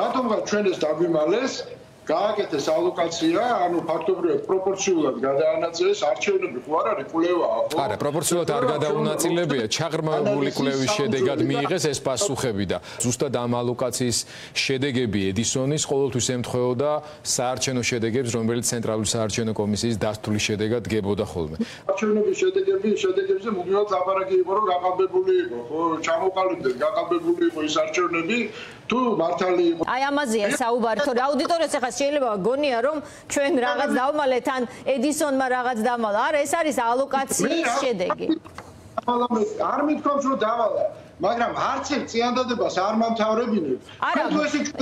რატომღაც ჩვენ ეს დაგვიმალეს გააკეთეს ალოკაცია, ანუ ფაქტობრივად პროპორციულად გადაანაწილეს არჩევნები ხო არ არის კვლევაა, ხო? არა, პროპორციულად არ გადაუნაწილებია, ჩაღრმავებული კვლევის შედეგად მიიღეს ეს პასუხები და ზუსტად ამ ალოკაციის შედეგები ედისონის ყოველთვის ემთხვეოდა საარჩევნო შედეგებს, რომელიც ცენტრალური საარჩევნო კომისიის დასტურვის შედეგად გებოდა ხოლმე. არჩევნების შედეგები, შედეგებზე მუდმივად ლაპარაკი იყო, რომ გაყალბებული იყო, ხო? ჩამოყალიბდეს, გაყალბებული იყო ის არჩევნები, თუ მართალი იყო. აი ამაზეა საუბარი, თორე აუდიტორიას ახლა შეიძლება გონია რომ ჩვენ რაღაც დავმალეთ ან ედისონმა რაღაც დამალა. არა, ეს არის ალოკაციის შედეგი. არ მithქვამს რომ დავალა. მაგრამ არც ერთ წიანდადებას არ მომთავრებინებ. არა,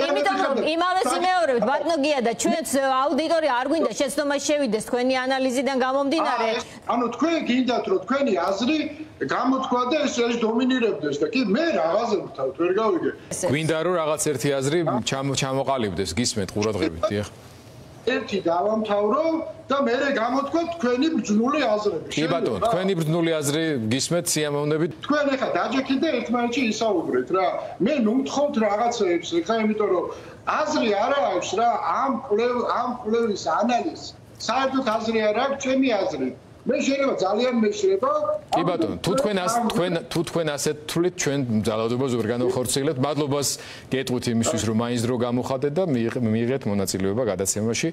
იმიტომ რომ იმავეს იმეორებთ, ბატონო გია და ჩვენც აუდიტორი არ გვინდა შეცდომაში შევიდეს თქვენი ანალიზიდან გამომდინარე. ანუ თქვენ გინდათ რომ თქვენი აზრი გამოთქვა და ეს ეს დომინირებდეს და კი მე რაღაცა ვთავთ ვერ გავიგე. გვინდა რომ რაღაც ერთი აზრი ჩამოყალიბდეს, გისმენთ ყურადღებით, დიახ. ერთი დავამთავრო და მე გამოთქვა თქვენი ბრძნული აზრები. კი ბატონო, თქვენი ბრძნული აზრი გისმენთ სიამოვნებით. თქვენ ახლა დაჯექით და ერთმანეთში ისაუბრეთ რა. მე ნუ მთხოთ რაღაცებს, ხა იმიტომ რომ აზრი არ აქვს რა ამ კვლევ ამ კვლევის ანალიზი. საერთოდ აზრი არ აქვს, ჩემი აზრი. მე შეიძლება ძალიან მეშრება. კი ბატონო, თუ თქვენ ას თქვენ თუ თქვენ ასეთ თulit ჩვენ ძალადობას ვერ განახორციელებთ. მადლობას გეტყვით იმისთვის, რომ მაინც დრო გამოხატეთ და მიიღეთ მონაწილეობა გადაცემაში.